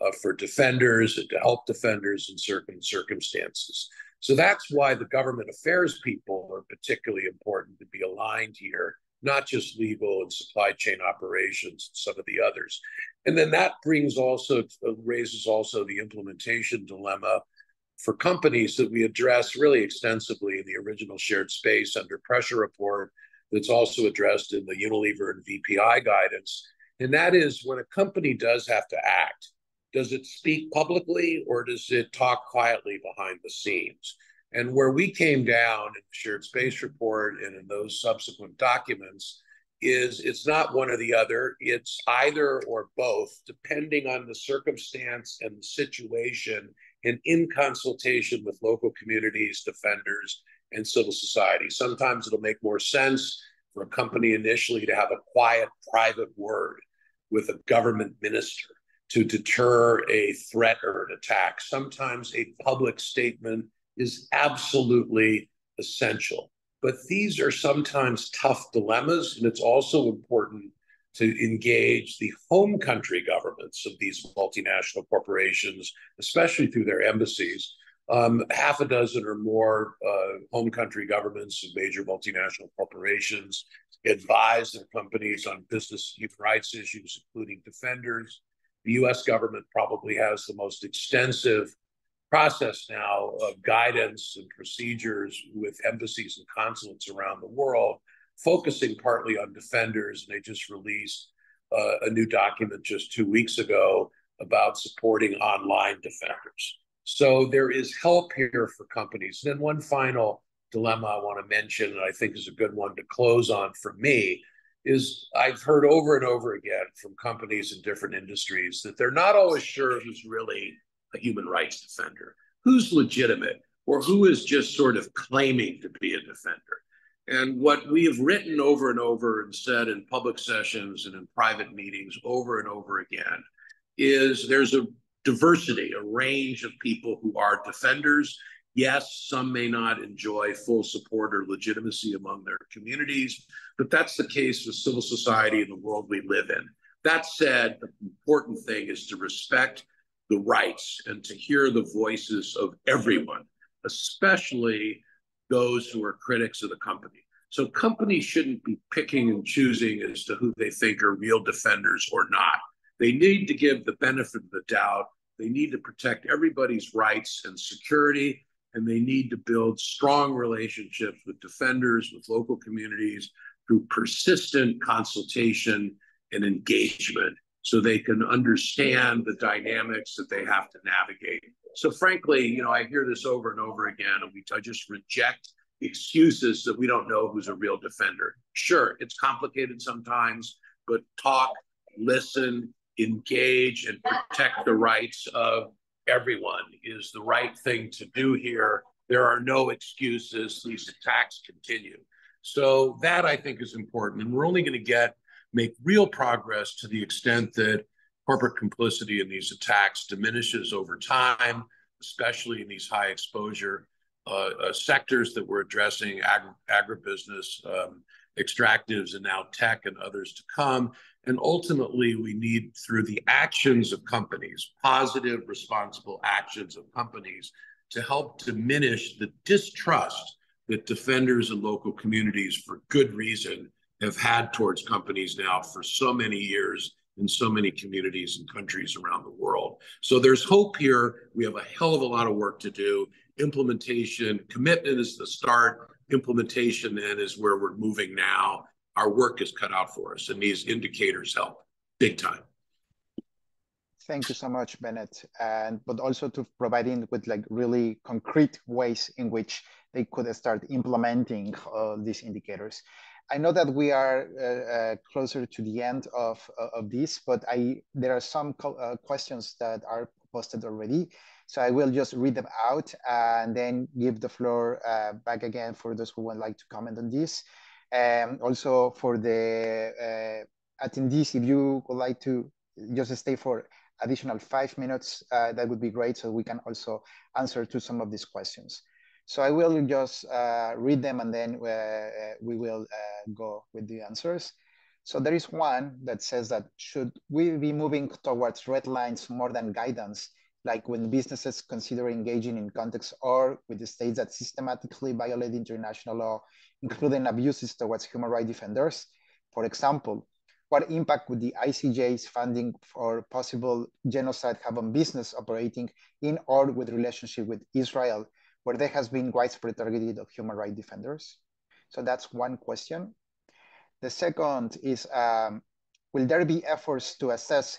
uh, for defenders and to help defenders in certain circumstances. So that's why the government affairs people are particularly important to be aligned here, not just legal and supply chain operations and some of the others. And then that brings also raises also the implementation dilemma for companies that we address really extensively in the original shared space under pressure report that's also addressed in the Unilever and VPI guidance. And that is when a company does have to act, does it speak publicly or does it talk quietly behind the scenes? And where we came down in the shared space report and in those subsequent documents is it's not one or the other, it's either or both, depending on the circumstance and the situation, and in consultation with local communities, defenders, and civil society. Sometimes it'll make more sense for a company initially to have a quiet private word with a government minister to deter a threat or an attack. Sometimes a public statement is absolutely essential. But these are sometimes tough dilemmas, and it's also important to engage the home country governments of these multinational corporations, especially through their embassies. Um, half a dozen or more uh, home country governments of major multinational corporations advise their companies on business human rights issues, including defenders. The US government probably has the most extensive process now of guidance and procedures with embassies and consulates around the world, focusing partly on defenders. And they just released uh, a new document just two weeks ago about supporting online defenders. So there is help here for companies. Then one final dilemma I want to mention, and I think is a good one to close on for me, is I've heard over and over again from companies in different industries that they're not always sure who's really a human rights defender, who's legitimate, or who is just sort of claiming to be a defender. And what we have written over and over and said in public sessions and in private meetings over and over again is there's a diversity, a range of people who are defenders Yes, some may not enjoy full support or legitimacy among their communities, but that's the case with civil society in the world we live in. That said, the important thing is to respect the rights and to hear the voices of everyone, especially those who are critics of the company. So companies shouldn't be picking and choosing as to who they think are real defenders or not. They need to give the benefit of the doubt. They need to protect everybody's rights and security and they need to build strong relationships with defenders, with local communities through persistent consultation and engagement so they can understand the dynamics that they have to navigate. So frankly, you know, I hear this over and over again, and we I just reject excuses that we don't know who's a real defender. Sure, it's complicated sometimes, but talk, listen, engage, and protect the rights of everyone is the right thing to do here. There are no excuses. These attacks continue. So that I think is important. And we're only going to get make real progress to the extent that corporate complicity in these attacks diminishes over time, especially in these high exposure uh, uh, sectors that we're addressing, agri- agribusiness, um, extractives, and now tech and others to come. And ultimately, we need, through the actions of companies, positive, responsible actions of companies, to help diminish the distrust that defenders and local communities, for good reason, have had towards companies now for so many years in so many communities and countries around the world. So there's hope here. We have a hell of a lot of work to do. Implementation, commitment is the start. Implementation then is where we're moving now our work is cut out for us, and these indicators help big time. Thank you so much, Bennett, and but also to providing with like really concrete ways in which they could start implementing uh, these indicators. I know that we are uh, uh, closer to the end of, uh, of this, but I there are some uh, questions that are posted already. So I will just read them out and then give the floor back again for those who would like to comment on this. Um, also for the attendees, if you would like to just stay for additional five minutes, uh, that would be great so we can also answer to some of these questions. So I will just uh, read them and then uh, we will uh, go with the answers. So there is one that says that should we be moving towards red lines more than guidance, like when businesses consider engaging in context or with the states that systematically violate international law, including abuses towards human rights defenders? For example, what impact would the ICJ's funding for possible genocide have on business operating in or with relationship with Israel, where there has been widespread targeting of human rights defenders? So that's one question. The second is, um, will there be efforts to assess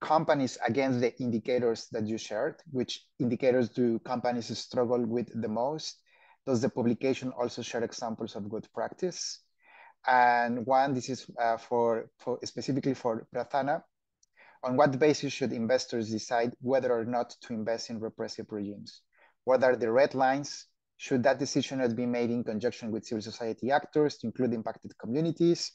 companies against the indicators that you shared? Which indicators do companies struggle with the most? Does the publication also share examples of good practice? And one, this is uh, for, for specifically for Prathana. On what basis should investors decide whether or not to invest in repressive regimes? What are the red lines should that decision not be made in conjunction with civil society actors to include impacted communities?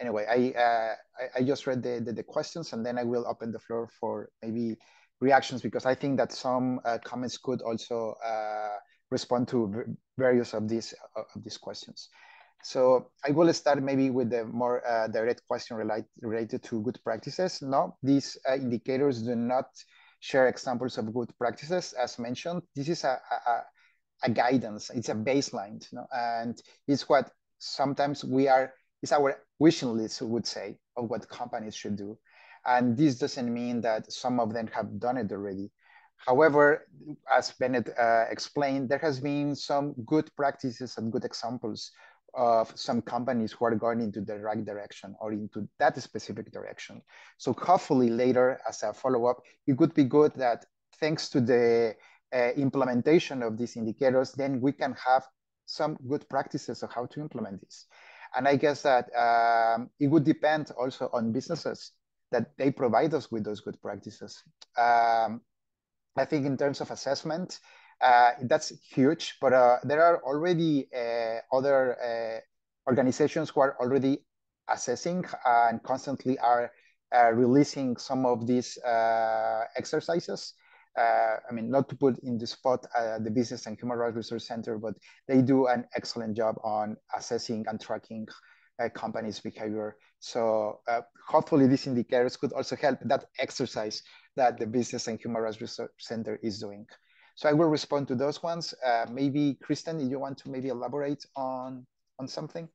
Anyway, I, uh, I, I, just read the, the, the, questions and then I will open the floor for maybe reactions because I think that some uh, comments could also uh, respond to various of these of these questions. So I will start maybe with the more uh, direct question related related to good practices. No, these uh, indicators do not share examples of good practices as mentioned. This is a, a, a guidance, it's a baseline, you know, and it's what sometimes we are, it's our wishing list, we would say, of what companies should do. And this doesn't mean that some of them have done it already. However, as Bennett uh, explained, there has been some good practices and good examples of some companies who are going into the right direction or into that specific direction. So hopefully later as a follow-up, it would be good that thanks to the uh, implementation of these indicators, then we can have some good practices of how to implement this. And I guess that um, it would depend also on businesses that they provide us with those good practices. Um, I think in terms of assessment, that's huge, but uh, there are already uh, other uh, organizations who are already assessing and constantly are uh, releasing some of these uh, exercises uh, I mean, not to put in the spot uh, the Business and Human Rights Research Center, but they do an excellent job on assessing and tracking uh, companies' behavior. So uh, hopefully these indicators could also help that exercise that the Business and Human Rights Research Center is doing. So I will respond to those ones. Uh, maybe Christen, you want to maybe elaborate on, on something?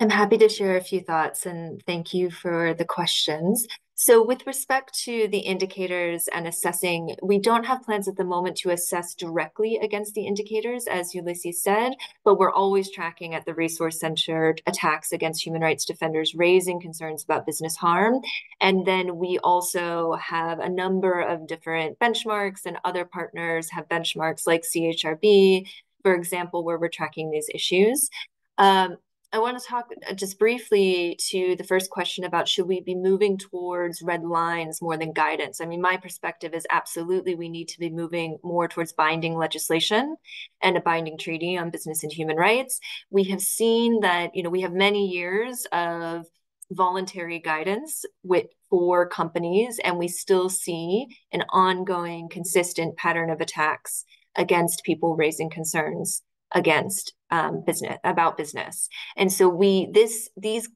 I'm happy to share a few thoughts and thank you for the questions. So with respect to the indicators and assessing, we don't have plans at the moment to assess directly against the indicators, as Ulysses said, but we're always tracking at the resource centered attacks against human rights defenders, raising concerns about business harm. And then we also have a number of different benchmarks and other partners have benchmarks like CHRB, for example, where we're tracking these issues. Um, I want to talk uh, just briefly to the first question about should we be moving towards red lines more than guidance? I mean, my perspective is absolutely we need to be moving more towards binding legislation and a binding treaty on business and human rights. We have seen that, you know, we have many years of voluntary guidance with for companies and we still see an ongoing consistent pattern of attacks against people raising concerns against um, business about business. And so we this these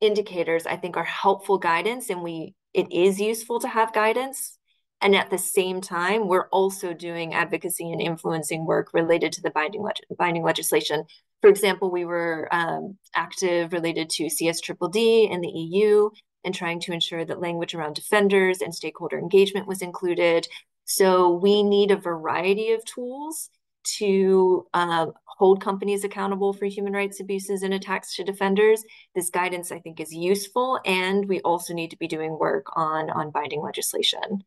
indicators I think are helpful guidance and we it is useful to have guidance. And at the same time we're also doing advocacy and influencing work related to the binding leg binding legislation. For example we were um, active related to cs triple d in the eu and trying to ensure that language around defenders and stakeholder engagement was included. So we need a variety of tools to uh, hold companies accountable for human rights abuses and attacks to defenders. This guidance, I think, is useful, and we also need to be doing work on on binding legislation.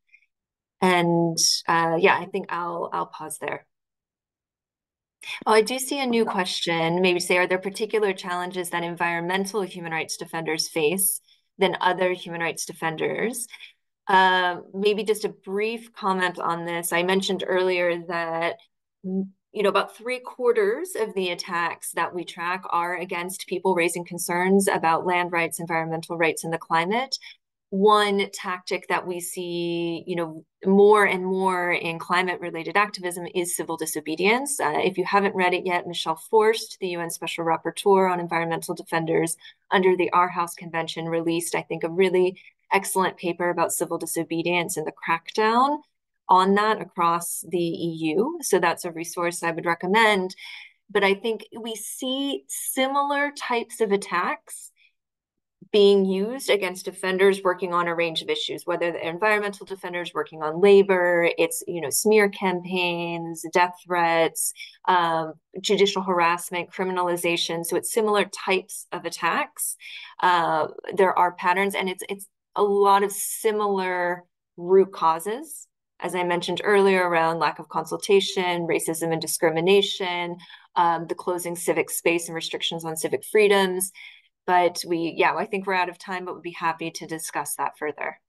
And uh, yeah, I think I'll I'll pause there. Oh, I do see a new question. Maybe say, are there particular challenges that environmental human rights defenders face than other human rights defenders? Uh, maybe just a brief comment on this. I mentioned earlier that you know, about three quarters of the attacks that we track are against people raising concerns about land rights, environmental rights, and the climate. one tactic that we see, you know, more and more in climate-related activism is civil disobedience. Uh, if you haven't read it yet, Michel Forst, the UN Special Rapporteur on Environmental Defenders under the Aarhus Convention, released, I think, a really excellent paper about civil disobedience and the crackdown on that across the EU. So that's a resource I would recommend. But I think we see similar types of attacks being used against defenders working on a range of issues, whether the environmental defenders working on labor, it's you know smear campaigns, death threats, um, judicial harassment, criminalization. So it's similar types of attacks. Uh, there are patterns, and it's it's a lot of similar root causes as I mentioned earlier, around lack of consultation, racism and discrimination, um, the closing civic space and restrictions on civic freedoms. But we, yeah, I think we're out of time, but we'd be happy to discuss that further.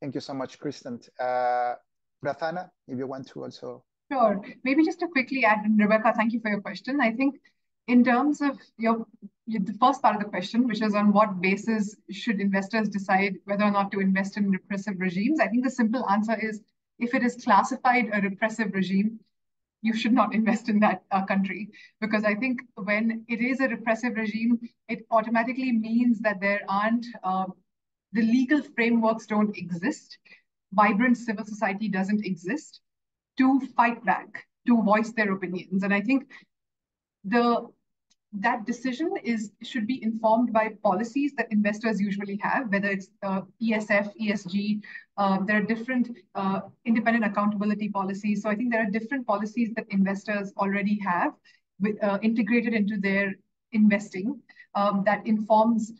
Thank you so much, Christen. Uh, Prathana, if you want to also. Sure. Maybe just to quickly add, Rebecca, thank you for your question. I think in terms of your the first part of the question, which is on what basis should investors decide whether or not to invest in repressive regimes, I think the simple answer is if it is classified a repressive regime, you should not invest in that uh, country. Because I think when it is a repressive regime, it automatically means that there aren't uh, the legal frameworks don't exist, vibrant civil society doesn't exist to fight back, to voice their opinions, and I think the that decision is should be informed by policies that investors usually have, whether it's uh, ESF, ESG. Uh, there are different uh, independent accountability policies. So I think there are different policies that investors already have with, uh, integrated into their investing um, that informs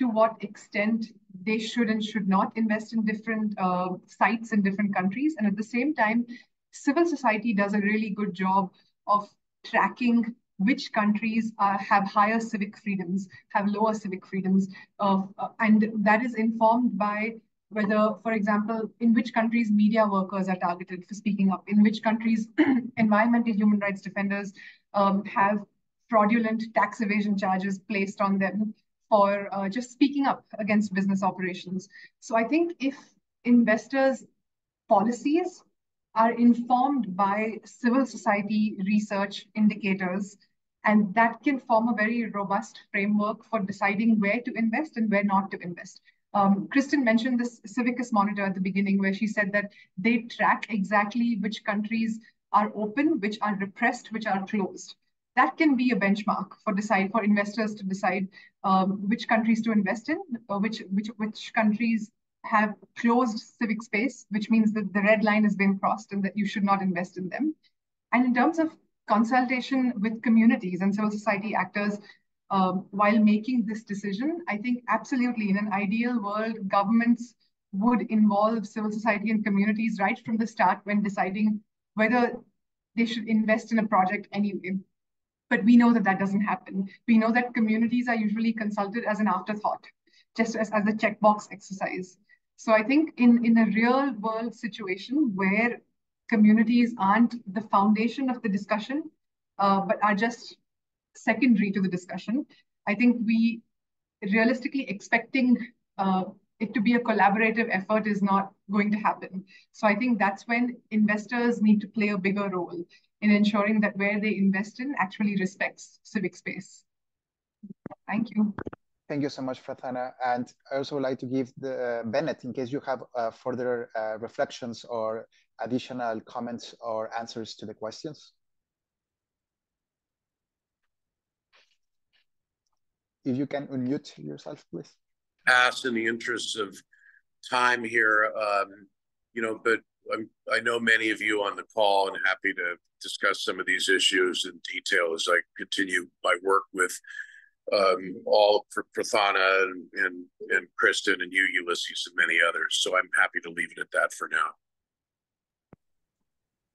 to what extent they should and should not invest in different uh, sites in different countries. And at the same time, civil society does a really good job of tracking which countries uh, have higher civic freedoms, have lower civic freedoms, uh, and that is informed by whether, for example, in which countries media workers are targeted for speaking up, in which countries environmental human rights defenders um, have fraudulent tax evasion charges placed on them for uh, just speaking up against business operations. So I think if investors' policies are informed by civil society research indicators and that can form a very robust framework for deciding where to invest and where not to invest. Um, Christen mentioned this Civicus monitor at the beginning, where she said that they track exactly which countries are open, which are repressed, which are closed. That can be a benchmark for decide for investors to decide um, which countries to invest in, which which which countries have closed civic space, which means that the red line has been crossed and that you should not invest in them. And in terms of consultation with communities and civil society actors um, while making this decision. I think absolutely in an ideal world, governments would involve civil society and communities right from the start when deciding whether they should invest in a project anyway. But we know that that doesn't happen. We know that communities are usually consulted as an afterthought, just as, as a checkbox exercise. So I think in, in a real world situation where communities aren't the foundation of the discussion, uh, but are just secondary to the discussion. I think we realistically expecting uh, it to be a collaborative effort is not going to happen. So I think that's when investors need to play a bigger role in ensuring that where they invest in actually respects civic space. Thank you. Thank you so much, Prathana. And I also would like to give the uh, Bennett, in case you have uh, further uh, reflections or additional comments or answers to the questions? If you can unmute yourself, please. Pass in the interest of time here, um, you know, but I'm, I know many of you on the call and happy to discuss some of these issues in detail as I continue my work with um, all Prathana and, and, and Christen and you, Ulysses, and many others. So I'm happy to leave it at that for now.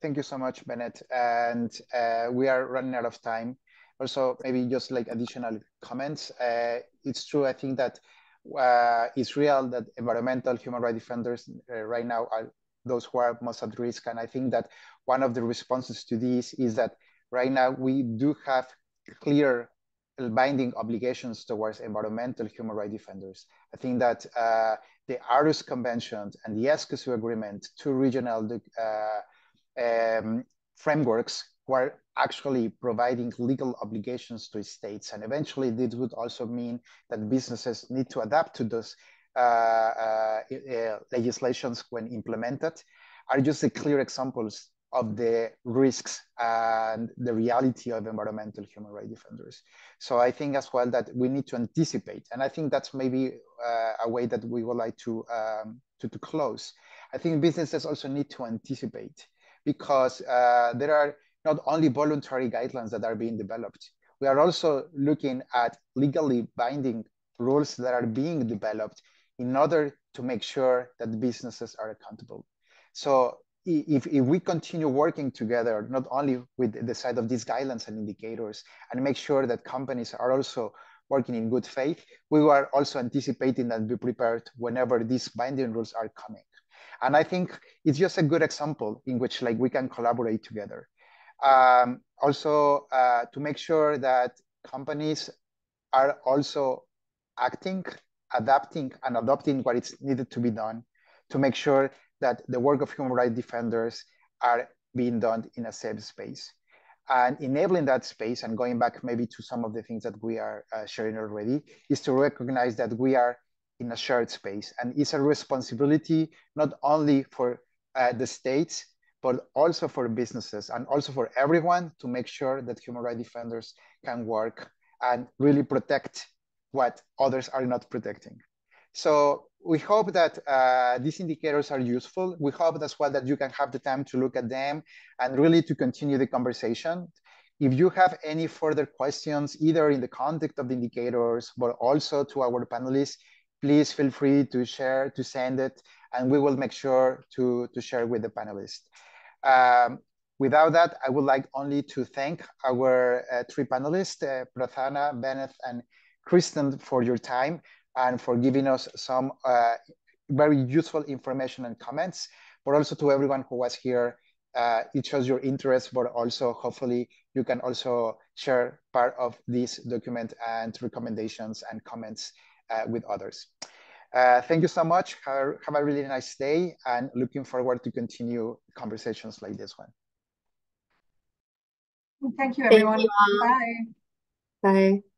Thank you so much, Bennett. And uh, we are running out of time. Also, maybe just like additional comments. Uh, it's true, I think that uh, it's real that environmental human rights defenders uh, right now are those who are most at risk. And I think that one of the responses to this is that right now we do have clear binding obligations towards environmental human rights defenders. I think that uh, the Aarhus Convention and the Escazú Agreement, two regional uh, um, frameworks were actually providing legal obligations to states. And eventually this would also mean that businesses need to adapt to those uh, uh, uh legislations when implemented are just the clear examples of the risks and the reality of environmental human rights defenders. So I think as well that we need to anticipate, and I think that's maybe uh, a way that we would like to, um, to, to close. I think businesses also need to anticipate because uh, there are not only voluntary guidelines that are being developed, we are also looking at legally binding rules that are being developed in order to make sure that businesses are accountable. So if, if we continue working together, not only with the side of these guidelines and indicators, and make sure that companies are also working in good faith, we are also anticipating and be prepared whenever these binding rules are coming. And I think it's just a good example in which like we can collaborate together. Um, also uh, to make sure that companies are also acting, adapting and adopting what is needed to be done to make sure that the work of human rights defenders are being done in a safe space. And enabling that space and going back maybe to some of the things that we are uh, sharing already is to recognize that we are in a shared space and it's a responsibility not only for uh, the states, but also for businesses and also for everyone to make sure that human rights defenders can work and really protect what others are not protecting. So we hope that uh, these indicators are useful. We hope as well that you can have the time to look at them and really to continue the conversation. If you have any further questions, either in the context of the indicators, but also to our panelists, please feel free to share, to send it, and we will make sure to, to share with the panelists. Um, without that, I would like only to thank our uh, three panelists, uh, Prathana, Bennett, and Christen for your time and for giving us some uh, very useful information and comments, but also to everyone who was here. Uh, it shows your interest, but also hopefully you can also share part of this document and recommendations and comments with others. Uh, thank you so much. Have, have, a really nice day and looking forward to continue conversations like this one. Thank you, everyone. Thank you. Bye. Bye.